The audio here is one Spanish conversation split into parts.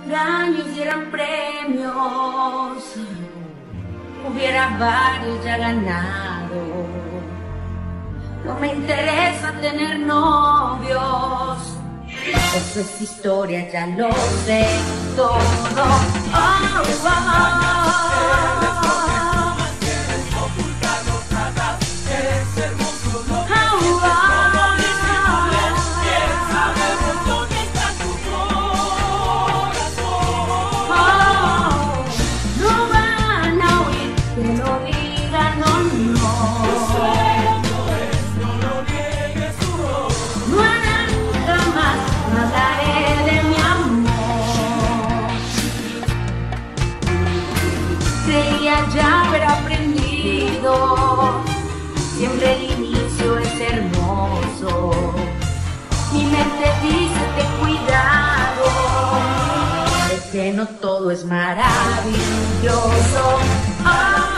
extraños dieran premios, hubiera varios ya ganado. No me interesa tener novios. Eso es historia, ya lo sé todo. Oh, oh. Creía ya haber aprendido, siempre el inicio es hermoso. Mi mente dice ten cuidado, de que no todo es maravilloso. Oh.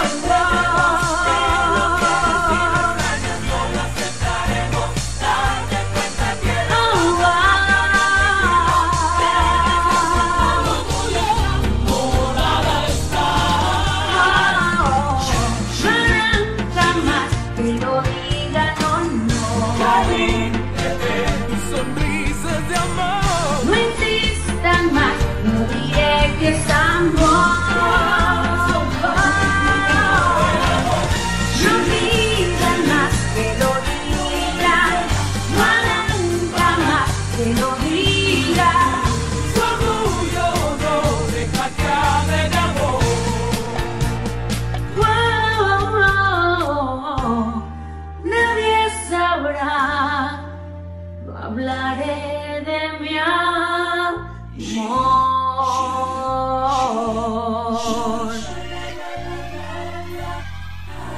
No digan más, que lo harán jamás, que lo de amor. Nadie sabrá, hablaré de mi amor. Ah.